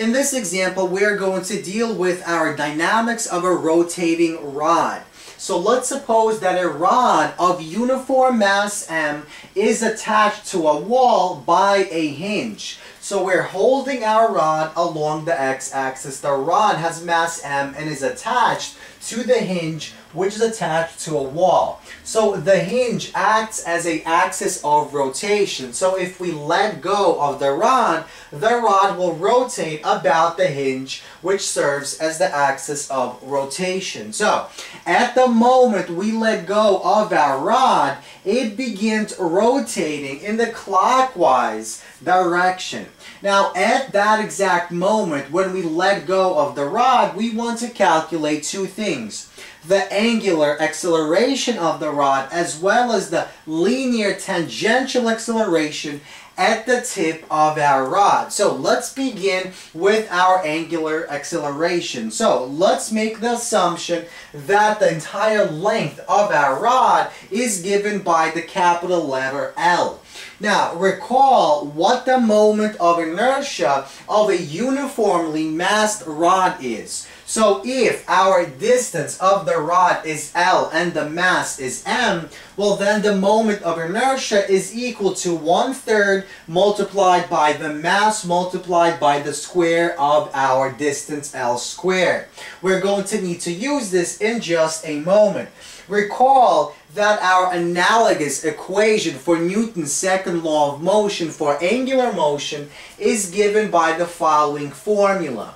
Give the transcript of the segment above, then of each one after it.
In this example, we're going to deal with our dynamics of a rotating rod. So let's suppose that a rod of uniform mass M is attached to a wall by a hinge. So we're holding our rod along the x-axis. The rod has mass M and is attached to the hinge which is attached to a wall. So the hinge acts as a axis of rotation. So if we let go of the rod, the rod will rotate about the hinge which serves as the axis of rotation. So at the moment we let go of our rod, it begins rotating in the clockwise direction. Now at that exact moment when we let go of the rod, we want to calculate two things. The angular acceleration of the rod as well as the linear tangential acceleration at the tip of our rod. So let's begin with our angular acceleration. So let's make the assumption that the entire length of our rod is given by the capital letter L. Now recall what the moment of inertia of a uniformly massed rod is. So if our distance of the rod is L and the mass is M, well then the moment of inertia is equal to one third multiplied by the mass multiplied by the square of our distance L squared. We're going to need to use this in just a moment. Recall that our analogous equation for Newton's second law of motion for angular motion is given by the following formula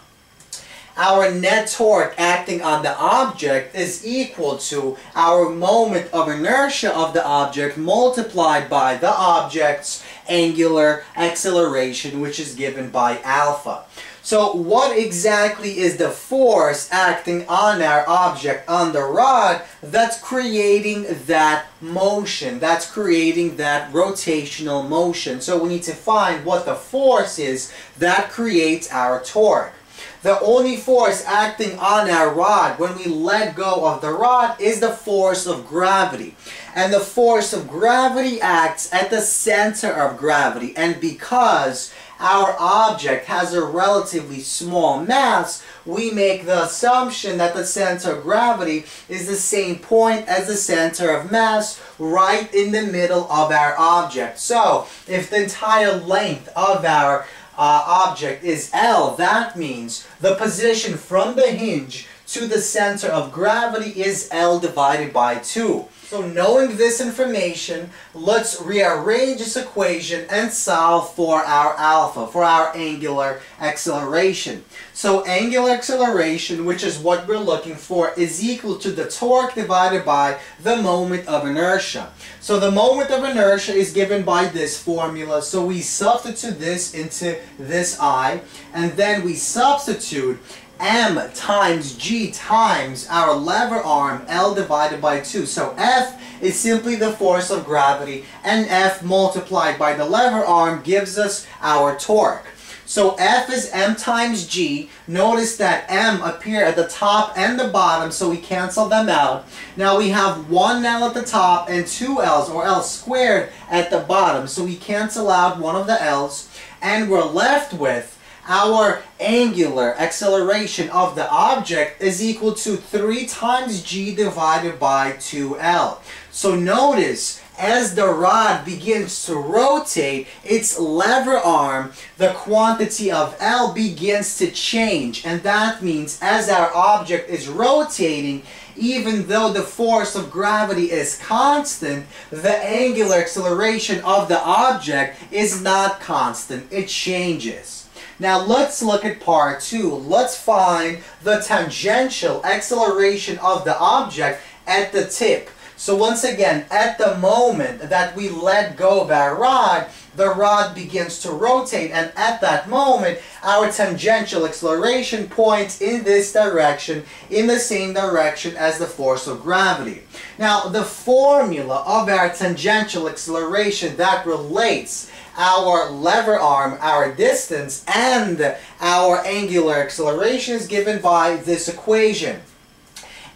our net torque acting on the object is equal to our moment of inertia of the object multiplied by the object's angular acceleration which is given by alpha. So what exactly is the force acting on our object on the rod that's creating that motion, that's creating that rotational motion. So we need to find what the force is that creates our torque. The only force acting on our rod when we let go of the rod is the force of gravity. And the force of gravity acts at the center of gravity. And because our object has a relatively small mass, we make the assumption that the center of gravity is the same point as the center of mass right in the middle of our object. So, if the entire length of our uh, object is L, that means the position from the hinge to the center of gravity is L divided by 2. So knowing this information, let's rearrange this equation and solve for our alpha, for our angular acceleration. So angular acceleration, which is what we're looking for, is equal to the torque divided by the moment of inertia. So the moment of inertia is given by this formula. So we substitute this into this I, and then we substitute m times g times our lever arm L divided by 2. So F is simply the force of gravity and F multiplied by the lever arm gives us our torque. So F is m times g. Notice that m appear at the top and the bottom, so we cancel them out. Now we have one L at the top and two L's, or L squared, at the bottom. So we cancel out one of the L's, and we're left with our angular acceleration of the object is equal to 3 times g divided by 2l. So notice, as the rod begins to rotate its lever arm, the quantity of L begins to change. And that means as our object is rotating, even though the force of gravity is constant, the angular acceleration of the object is not constant. It changes. Now let's look at part two. Let's find the tangential acceleration of the object at the tip. So once again, at the moment that we let go of our rod, the rod begins to rotate and at that moment our tangential acceleration points in this direction in the same direction as the force of gravity. Now the formula of our tangential acceleration that relates our lever arm, our distance, and our angular acceleration is given by this equation.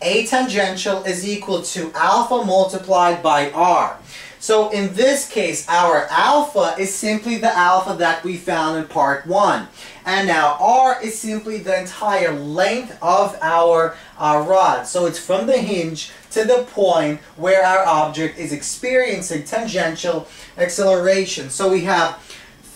A tangential is equal to alpha multiplied by r. So in this case, our alpha is simply the alpha that we found in part 1. And now r is simply the entire length of our uh, rod. So it's from the hinge to the point where our object is experiencing tangential acceleration. So we have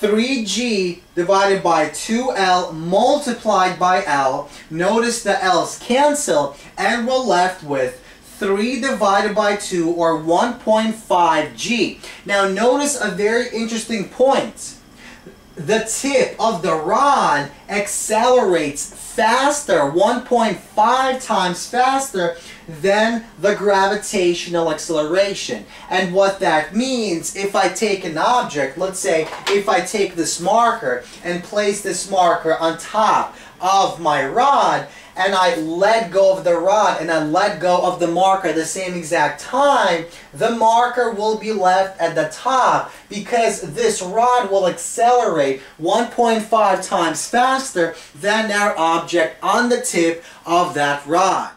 3g divided by 2l multiplied by l. Notice the l's cancel and we're left with 3 divided by 2 or 1.5g. Now notice a very interesting point. The tip of the rod accelerates faster, 1.5 times faster than the gravitational acceleration. And what that means, if I take an object, let's say if I take this marker and place this marker on top of my rod, and I let go of the rod and I let go of the marker at the same exact time, the marker will be left at the top because this rod will accelerate 1.5 times faster than our object on the tip of that rod.